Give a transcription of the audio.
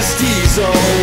Diesel.